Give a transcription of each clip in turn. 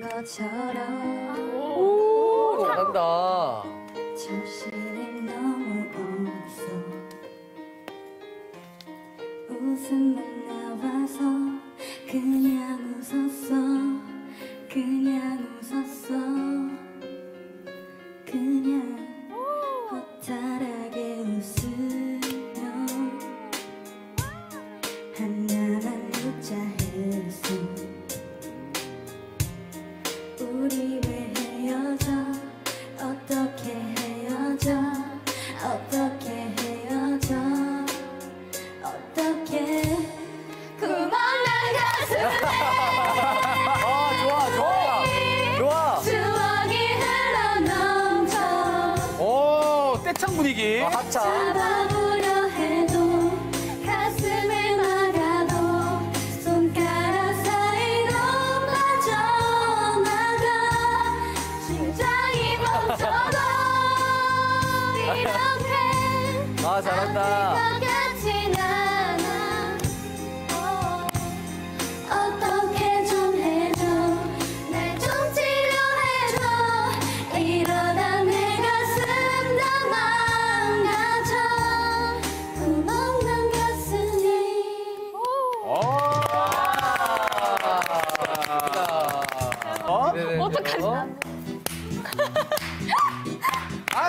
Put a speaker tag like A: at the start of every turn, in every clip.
A: 것처럼
B: 오, 잘한다.
A: 자신이 너무 없어. 웃음만 나와서 그냥 웃었어. 그냥 웃었어. 그냥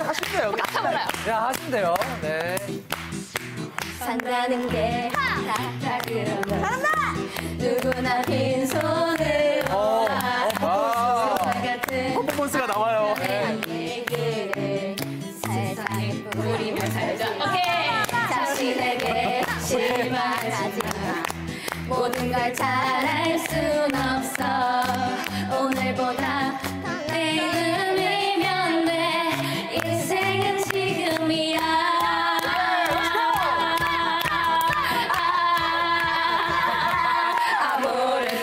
A: 하시면 돼요.
B: 아, 야,
C: 하시면 돼요.
B: 네.
A: 산다는 게 다 그런 거. 잘한다! 누구나 빈손을
B: 어,
C: 아. 포스가 나와요.
A: 모든 걸 잘할 순 없어. 오늘보다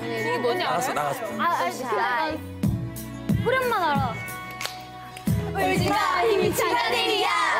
C: 아니,
A: 이게 뭔지
C: 알았어, 나갔어.
D: 아, 아, 아 알지. 후렴만 알아.
A: 울지마, 힘이 장난이야.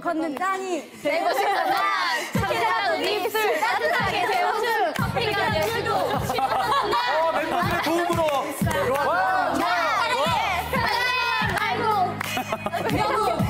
D: 걷는 짠이
A: 되고 싶은 난 착해라도 입술 따뜻하게 데워준 커피가 열도
C: 어, 멤버들의 도움으로 와!
A: 나 사랑해! 사랑해! 말고!
C: 여구!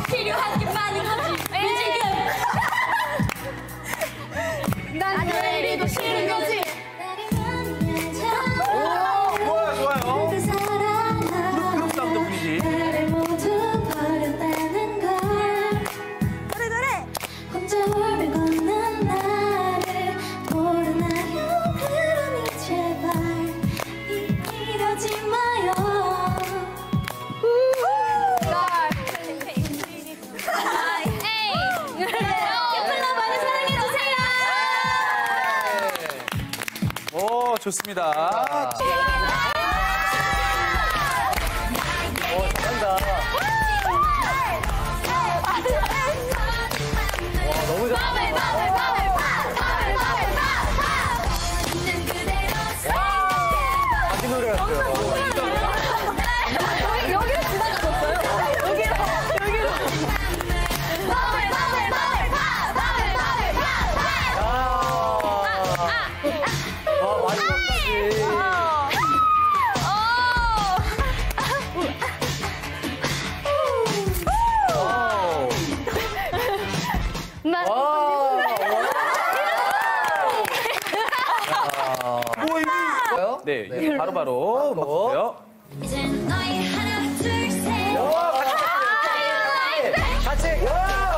C: 좋습니다.
B: 아,
A: 거예요? 네, 네. 바로바로 먹어요.
C: 이젠 너희 하나 둘 셋.
B: 같이. 같이.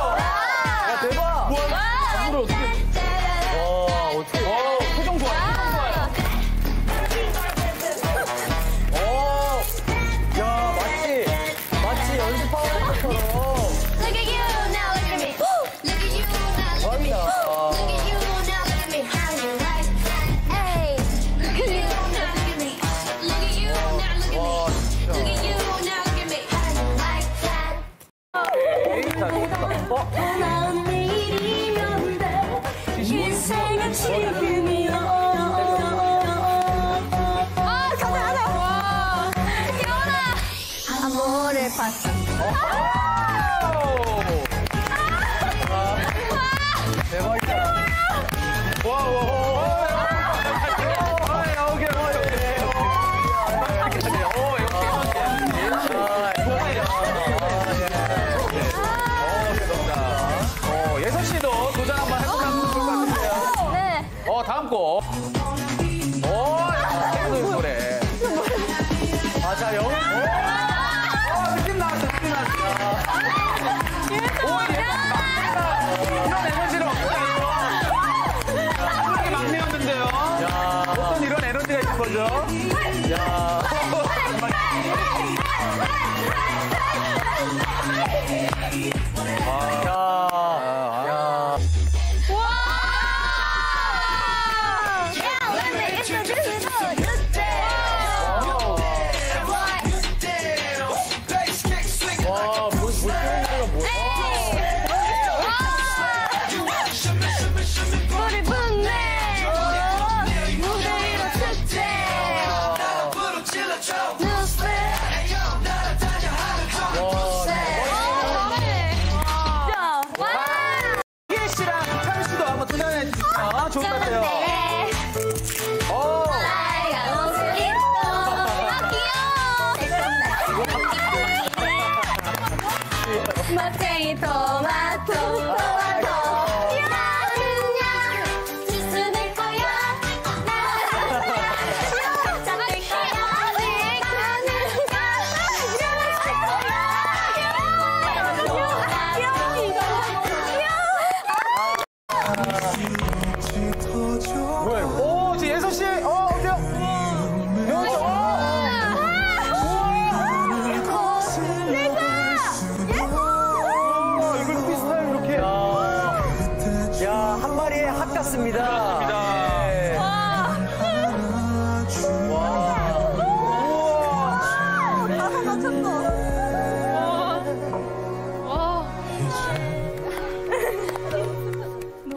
B: 네.
A: 맛있어.
B: 대박이다.
A: 좋은 날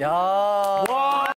B: 야. 와.